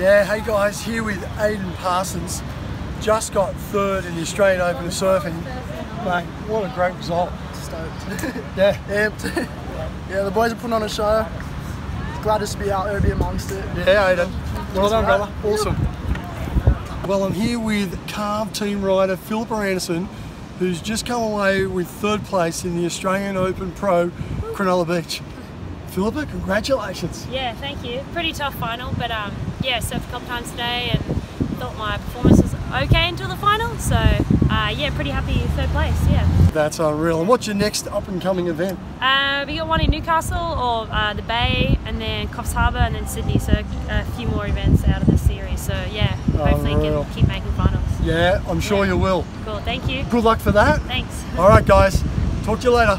Yeah, hey guys, here with Adrian Parsons. Just got third in the Australian Open of Surfing. Mate, what a great result. Stoked. Yeah, Amped. yeah, the boys are putting on a show. Glad just to be out there, be amongst it. yeah, Adrian. Well done, brother. Awesome. Well, I'm here with Carve team rider Philippa Anderson, who's just come away with third place in the Australian Open Pro Cronulla Beach. Philippa, congratulations. Yeah, thank you. Pretty tough final, but um, yeah, surfed a couple times today and thought my performance was okay until the final. So uh, yeah, pretty happy third place. Yeah. That's unreal. And what's your next up and coming event? Uh, we got one in Newcastle or uh, the Bay, and then Coffs Harbour, and then Sydney. So a few more events out of this series. So yeah, hopefully Unreal. can keep making finals. Yeah, I'm sure Yeah. you will. Cool. Thank you. Good luck for that. Thanks. All right, guys. Talk to you later.